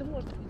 ты можешь